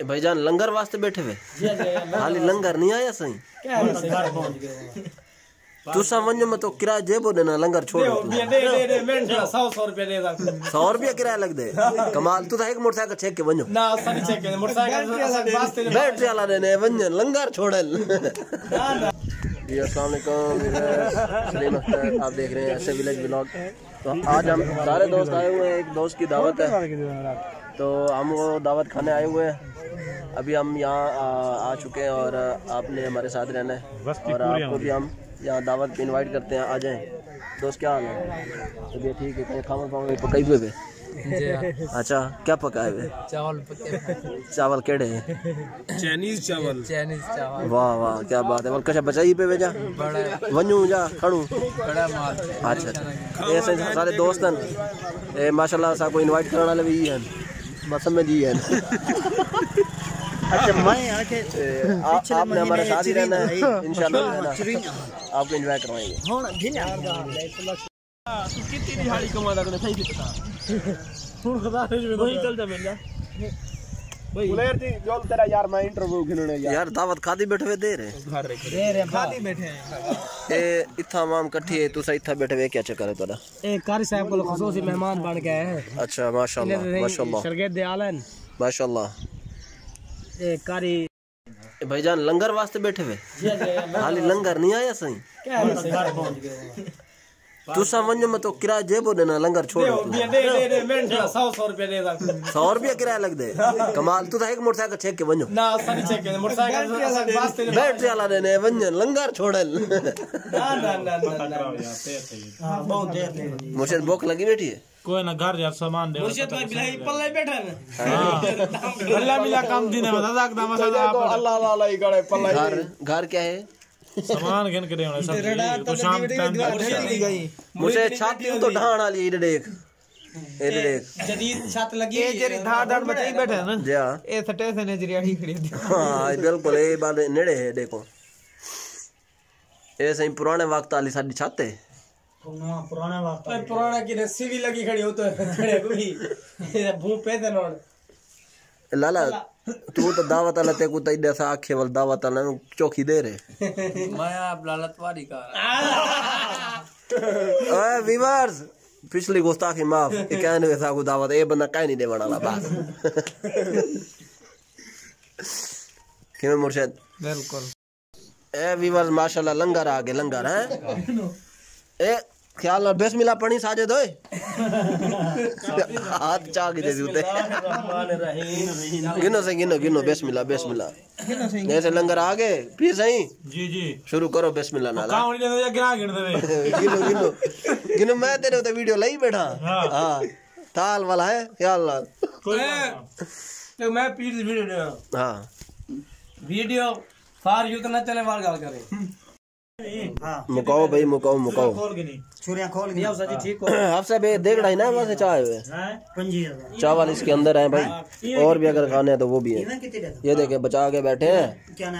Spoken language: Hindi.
ए भाईजान लंगर वास्ते बैठे हुए? हाली लंगर नहीं आया सही? तुसा वञो मतो किराया जेबो देना लंगर छोड़ दे दे दे छोड़ो सौ सौ रुपया दे दा। सौ रुपया किराया लग दे कमाल तू तो एक मोटरसाइकिल छेक के वञो। ना सभी चेक कर मोटरसाइकिल वास्ते बैटरी वाला देने वञन लंगर छोड़ल जी अस्सलाम वालेकुम सलीम अख्तर आप देख रहे हैं ऐसे विलेज ब्लॉग। तो आज हम सारे दोस्त आए हुए हैं एक दोस्त की दावत है। तो हम वो दावत खाने आए हुए हैं। अभी हम यहाँ आ, आ चुके हैं और आपने हमारे साथ रहना है। और आपको भी हम यहाँ दावत पे इनवाइट करते हैं। आ जाएँ। दोस्त क्या हाल है? तबीयत ठीक है कहीं खाना पाओगे पकाई हुए थे अच्छा क्या पकाए हुए? चावल चावल केड़े? हैं चाइनीज़ चावल। चाइनीज़ चावल। वाह वाह क्या बात है। बोल कशा बचाई पे वेजा वञू जा खड़ू। बड़ा माल। अच्छा अच्छा। ऐसे सारे दोस्त हैं। माशाल्लाह असां को इनवाइट करण वाले भी हैं। बस में जी हैं अच्छा मैं आके ए, आ, आपने हमारे साथ ही रहना है इंशाल्लाह है ना आपको एंजॉय करवाएंगे ਹੁਣ ਜਿੰਨਾ कितनी दिहाड़ी कमा लगने सही की पता ਹੁਣ ਖੁਦਾ ਨੇ ਵਹੀ ਚੱਲ ਜਾ ਮਿਲ ਜਾ बुलेर जी तेरा यार मैं इंटरव्यू खिलने यार दावत खादी बैठे हुए दे रहे घर दे रहे खाली बैठे हैं। ए इत्था माम इकट्ठी है इत्था बैठे हुए क्या चक्कर है तोड़ा ए कारी साहब को खसूसी मेहमान बन के आए हैं। अच्छा माशाल्लाह माशाल्लाह। माशाल्लाह। ए कारी। भाईजान लंगर वास्ते बैठे हुए? हाली लंगर नहीं आया सही? तुसा वञो मतो किराया जेबो देना लंगर छोड़ो दे दे दे मैं सौ सौ रुपया दे दा। सौ रुपया किराया लग दे। कमाल तू तो एक मोटरसाइकिल छेक के वञो ना सभी चेक कर मोटरसाइकिल वास्ते बैटरी वाला देने वञन लंगर छोड़ल। ना ना ना ना हाँ बहुत देर मुझे भूख लगी बैठी है कोई ना घर यार सामान दे। मुझे तो बिलाई पल्ले बैठा ना अल्लाह मिला काम दिन है बता दाग दामा सा आप। अल्लाह ही गड़े पल्ले घर घर क्या है? सामान गिन के देना सब तो शाम टाइम मुझे छाती तो ढाण वाली इधर देख इधर देख जदीद छत लगी ये जरी धार धार में नहीं बैठे ना जा ए सटे से ने जरी आड़ी खड़ी हाँ बिल्कुल ए बात नेड़े है देखो ए सही पुराने वक्त वाली साडी छत है पुराना पुराना वक्त पुराना की रस्सी भी लगी खड़ी हो तो खड़े कोई भू पे थे लाला तू तो दावत वाला ते को तो इधर सा आखे वाल दावत वाला चौकी दे रहे मैं आप लालत वाली का ओए व्यूअर्स पिछली गुस्ताखी माफ़ ये कहने के साथ दावत ये बंदा कहीं नहीं दे वाला बस। किਵੇਂ मुर्शिद? बिल्कुल। ए व्यूअर्स माशाल्लाह लंगर आ गए लंगर हैं? ए ख्याल बिस्मिल्लाह पढ़ी साजे दोए हाथ चा के दे दूते गिनो से गिनो गिनो बिस्मिल्लाह बिस्मिल्लाह ऐसे लंगर आ गए फिर सही। जी जी। शुरू करो बिस्मिल्लाह नाल। गिरा गिन गिनो गिनो। गिनो मैं तेरे उते वीडियो लाई बैठा। हाँ। ताल वाला है ख्याल नाल तो मैं पीर वीडियो हाँ। वीडियो फार यूथ ना चले वाल गल करे। मुकाओ भाई मुकाओ मुकाओ। खोल खोल हाँ, आपसे देख रहा है ना से चाय हुए। इसके अंदर है भाई। और भी अगर खाने हैं तो वो भी है। ये देखे बचा के बैठे हैं। क्या